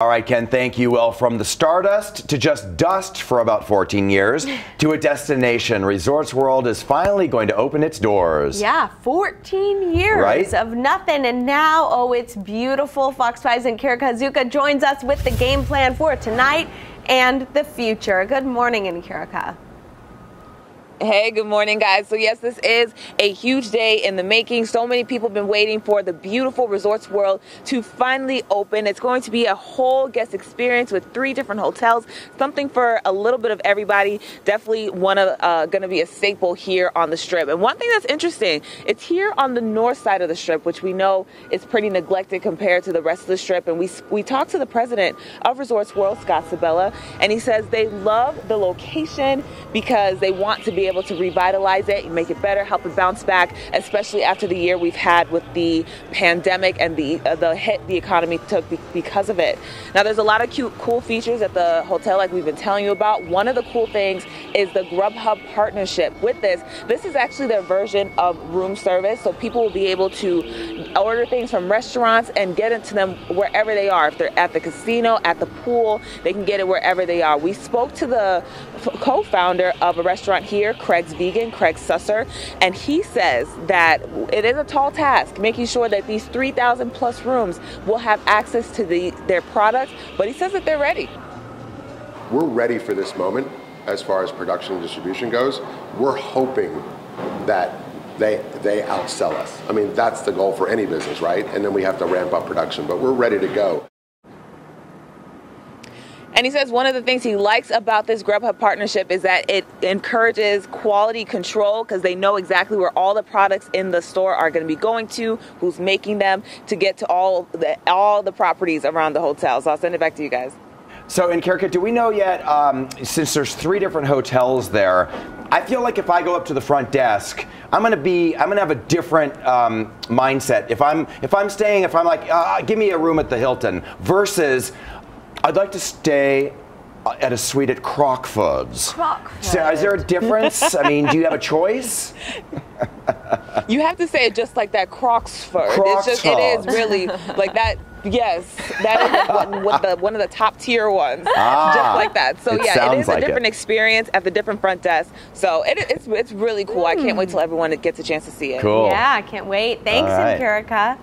All right, Ken, thank you. Well, from the stardust to just dust for about 14 years to a destination, Resorts World is finally going to open its doors. Yeah, 14 years Right? of nothing, and now, oh, it's beautiful. Fox 5's and Kira Kazuka joins us with the game plan for tonight and the future. Good morning, Inkirika. Hey, good morning, guys. So, yes, this is a huge day in the making. So many people have been waiting for the beautiful Resorts World to finally open. It's going to be a whole guest experience with three different hotels, something for a little bit of everybody. Definitely one of uh, going to be a staple here on the Strip. And one thing that's interesting, it's here on the north side of the Strip, which we know is pretty neglected compared to the rest of the Strip. And we we talked to the president of Resorts World, Scott Sibella, and he says they love the location because they want to be able to revitalize it, make it better, help it bounce back, especially after the year we've had with the pandemic and the uh, the hit the economy took be- because of it. Now, there's a lot of cute, cool features at the hotel, like we've been telling you about. One of the cool things is the Grubhub partnership. With this, this is actually their version of room service, so people will be able to order things from restaurants and get into them wherever they are. If they're at the casino, at the pool, they can get it wherever they are. We spoke to the co-founder of a restaurant here, Craig's Vegan, Craig Susser, and he says that it is a tall task making sure that these 3,000 plus rooms will have access to the their products, but he says that they're ready. we're ready for this moment as far as production and distribution goes. We're hoping that they they outsell us. I mean, that's the goal for any business, right? And then we have to ramp up production, but we're ready to go. And he says one of the things he likes about this Grubhub partnership is that it encourages quality control because they know exactly where all the products in the store are going to be going to, who's making them, to get to all the all the properties around the hotel. So I'll send it back to you guys. So, in Kirka, do we know yet, um, since there's three different hotels there, I feel like if I go up to the front desk, I'm gonna be, I'm gonna have a different um, mindset. If I'm, if I'm staying, if I'm like, uh, give me a room at the Hilton, versus, I'd like to stay uh, at a suite at Crockford's. Crockford. So is there a difference? I mean, do you have a choice? You have to say it just like that, Croxford. It's just it is really like that. Yes, that is one, one, the, one of the top tier ones, Ah, just like that. So it yeah, it is sounds is a different it. experience at the different front desk. So it, it's it's really cool. I can't wait till everyone gets a chance to see it. Cool. Yeah, I can't wait. Thanks, All right. Inkirika.